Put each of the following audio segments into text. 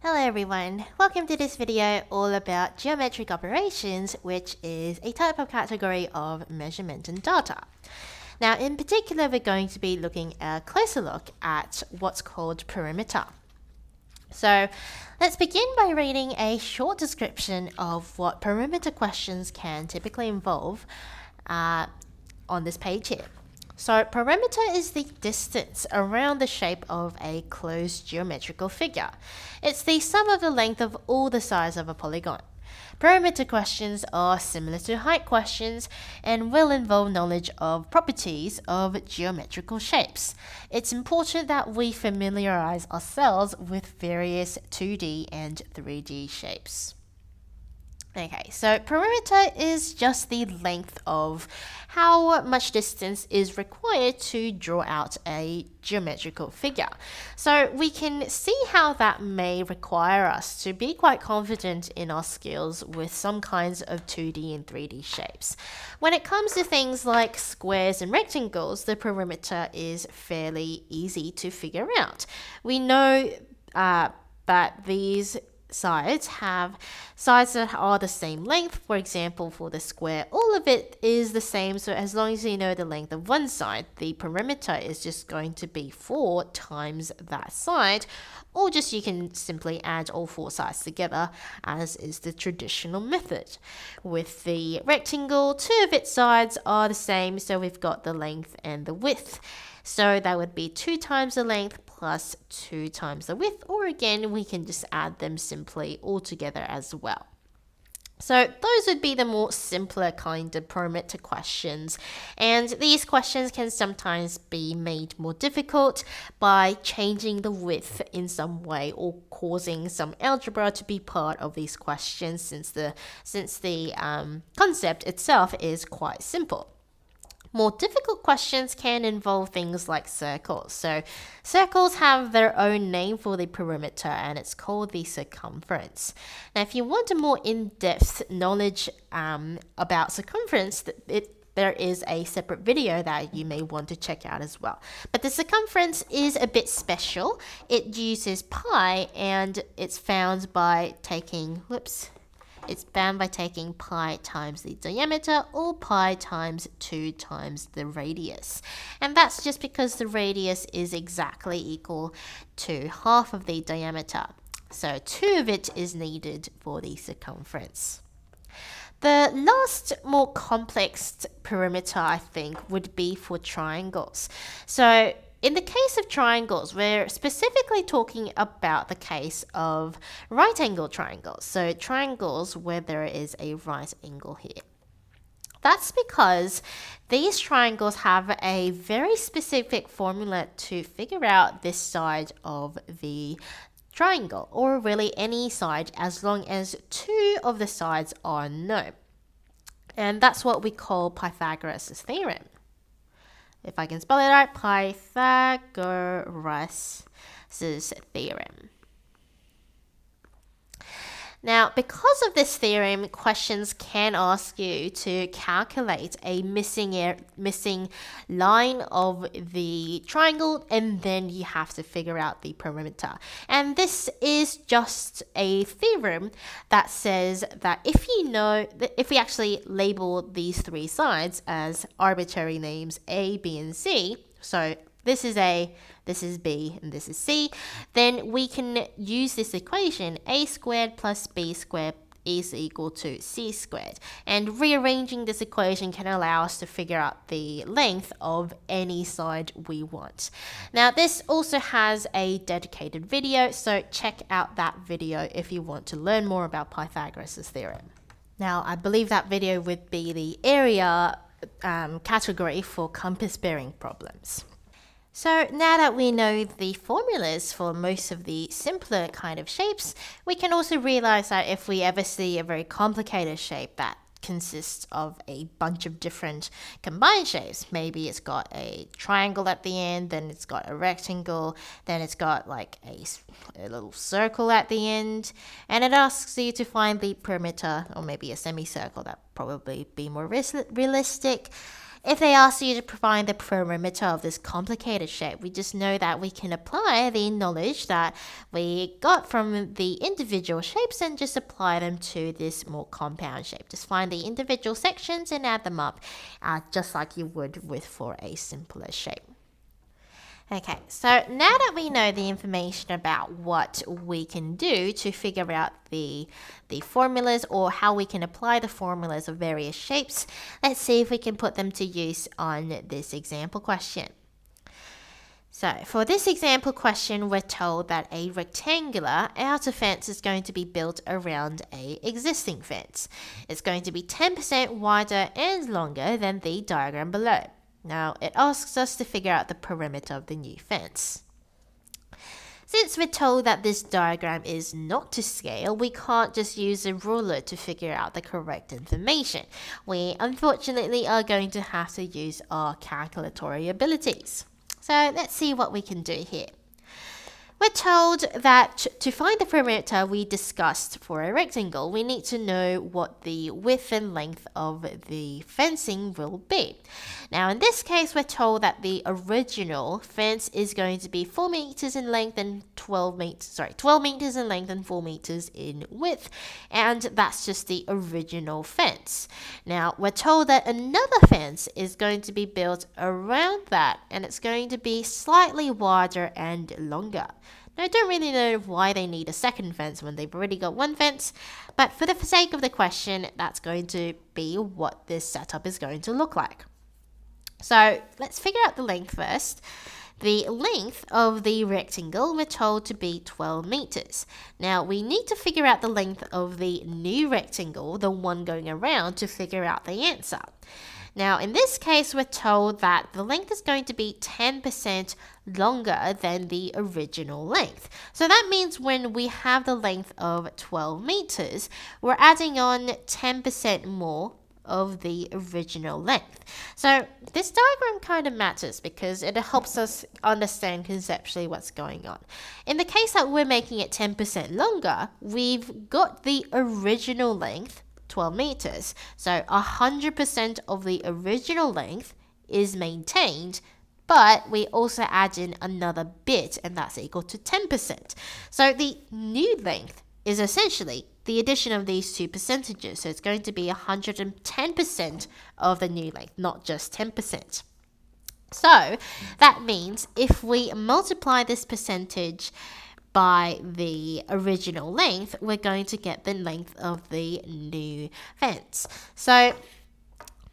Hello everyone, welcome to this video all about geometric operations, which is a type of category of measurement and data. Now in particular, we're going to be looking a closer look at what's called perimeter. So let's begin by reading a short description of what perimeter questions can typically involve uh, on this page here. So perimeter is the distance around the shape of a closed geometrical figure. It's the sum of the length of all the sides of a polygon. Perimeter questions are similar to height questions and will involve knowledge of properties of geometrical shapes. It's important that we familiarize ourselves with various 2D and 3D shapes. Okay, so perimeter is just the length of how much distance is required to draw out a geometrical figure. So we can see how that may require us to be quite confident in our skills with some kinds of 2D and 3D shapes. When it comes to things like squares and rectangles, the perimeter is fairly easy to figure out. We know uh, that these sides have sides that are the same length. For example, for the square, all of it is the same. So as long as you know the length of one side, the perimeter is just going to be 4 times that side. Or just you can simply add all four sides together as is the traditional method. With the rectangle, two of its sides are the same. So we've got the length and the width. So that would be 2 times the length plus 2 times the width, or again, we can just add them simply all together as well. So those would be the more simpler kind of perimeter questions. And these questions can sometimes be made more difficult by changing the width in some way or causing some algebra to be part of these questions since the, since the um, concept itself is quite simple. More difficult questions can involve things like circles. So, circles have their own name for the perimeter and it's called the circumference. Now, if you want a more in depth knowledge um, about circumference, it there is a separate video that you may want to check out as well. But the circumference is a bit special. It uses pi and it's found by taking, whoops, it's found by taking pi times the diameter or pi times 2 times the radius. And that's just because the radius is exactly equal to half of the diameter. So 2 of it is needed for the circumference. The last more complex perimeter, I think, would be for triangles. So in the case of triangles, we're specifically talking about the case of right angle triangles. So triangles where there is a right angle here. That's because these triangles have a very specific formula to figure out this side of the triangle, or really any side as long as two of the sides are known. And that's what we call Pythagoras' theorem if I can spell it right, Pythagoras' theorem. Now, because of this theorem, questions can ask you to calculate a missing air, missing line of the triangle, and then you have to figure out the perimeter. And this is just a theorem that says that if you know, if we actually label these three sides as arbitrary names A, B, and C, so this is A, this is B, and this is C, then we can use this equation A squared plus B squared is equal to c squared. And rearranging this equation can allow us to figure out the length of any side we want. Now this also has a dedicated video, so check out that video if you want to learn more about Pythagoras' theorem. Now I believe that video would be the area um, category for compass bearing problems. So now that we know the formulas for most of the simpler kind of shapes, we can also realize that if we ever see a very complicated shape that consists of a bunch of different combined shapes. Maybe it's got a triangle at the end, then it's got a rectangle, then it's got like a, a little circle at the end, and it asks you to find the perimeter or maybe a semicircle that probably be more realistic if they ask you to provide the perimeter of this complicated shape, we just know that we can apply the knowledge that we got from the individual shapes and just apply them to this more compound shape. Just find the individual sections and add them up, uh, just like you would with for a simpler shape. Okay, so now that we know the information about what we can do to figure out the, the formulas or how we can apply the formulas of various shapes, let's see if we can put them to use on this example question. So for this example question, we're told that a rectangular outer fence is going to be built around a existing fence. It's going to be 10% wider and longer than the diagram below. Now, it asks us to figure out the perimeter of the new fence. Since we're told that this diagram is not to scale, we can't just use a ruler to figure out the correct information. We unfortunately are going to have to use our calculatory abilities. So let's see what we can do here. We're told that to find the perimeter we discussed for a rectangle, we need to know what the width and length of the fencing will be. Now, in this case, we're told that the original fence is going to be 4 meters in length and 12 meters, sorry, 12 meters in length and 4 meters in width, and that's just the original fence. Now, we're told that another fence is going to be built around that, and it's going to be slightly wider and longer. Now, I don't really know why they need a second fence when they've already got one fence, but for the sake of the question, that's going to be what this setup is going to look like. So let's figure out the length first. The length of the rectangle we're told to be 12 meters. Now we need to figure out the length of the new rectangle, the one going around, to figure out the answer. Now, in this case, we're told that the length is going to be 10% longer than the original length. So that means when we have the length of 12 meters, we're adding on 10% more of the original length. So this diagram kind of matters because it helps us understand conceptually what's going on. In the case that we're making it 10% longer, we've got the original length 12 meters. So 100% of the original length is maintained, but we also add in another bit, and that's equal to 10%. So the new length is essentially the addition of these two percentages. So it's going to be 110% of the new length, not just 10%. So that means if we multiply this percentage by the original length, we're going to get the length of the new fence. So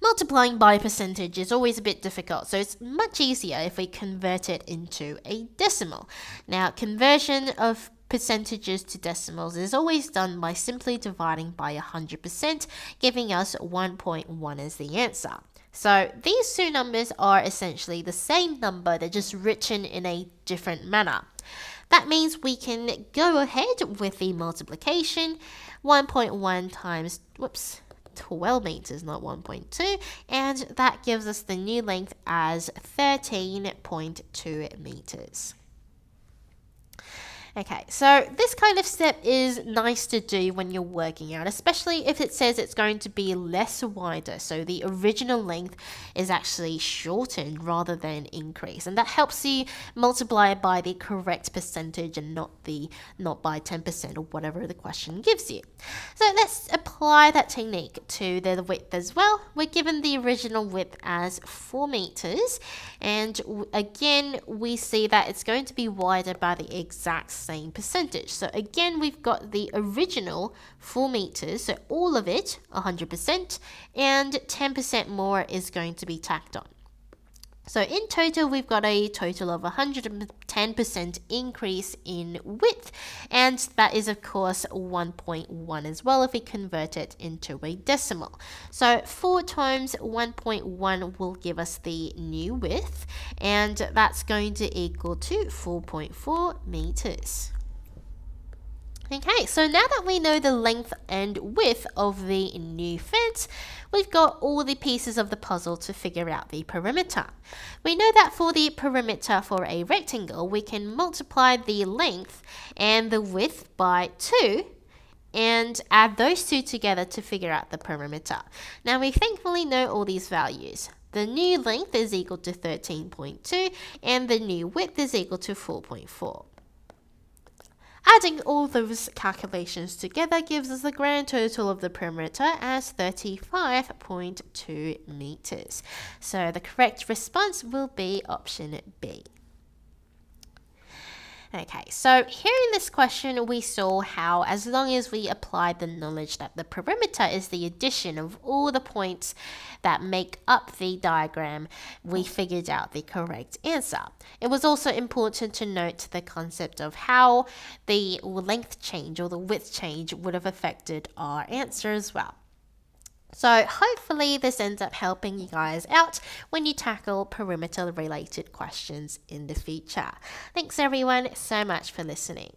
multiplying by percentage is always a bit difficult, so it's much easier if we convert it into a decimal. Now, conversion of percentages to decimals is always done by simply dividing by 100%, giving us 1.1 as the answer. So these two numbers are essentially the same number, they're just written in a different manner. That means we can go ahead with the multiplication. 1.1 times, whoops, 12 meters, not 1.2, and that gives us the new length as 13.2 meters. Okay, so this kind of step is nice to do when you're working out, especially if it says it's going to be less wider. So the original length is actually shortened rather than increased. And that helps you multiply by the correct percentage and not the not by 10% or whatever the question gives you. So let's apply that technique to the width as well. We're given the original width as 4 meters. And again, we see that it's going to be wider by the exact same percentage. So again, we've got the original 4 meters, so all of it 100%, and 10% more is going to be tacked on. So in total, we've got a total of 110% increase in width, and that is of course 1.1 as well if we convert it into a decimal. So 4 times 1.1 will give us the new width, and that's going to equal to 4.4 meters. Okay, so now that we know the length and width of the new fence, we've got all the pieces of the puzzle to figure out the perimeter. We know that for the perimeter for a rectangle, we can multiply the length and the width by 2 and add those two together to figure out the perimeter. Now we thankfully know all these values. The new length is equal to 13.2 and the new width is equal to 4.4. Adding all those calculations together gives us the grand total of the perimeter as 35.2 meters. So the correct response will be option B. Okay, so here in this question, we saw how as long as we applied the knowledge that the perimeter is the addition of all the points that make up the diagram, we mm. figured out the correct answer. It was also important to note the concept of how the length change or the width change would have affected our answer as well. So hopefully this ends up helping you guys out when you tackle perimeter related questions in the future. Thanks everyone so much for listening.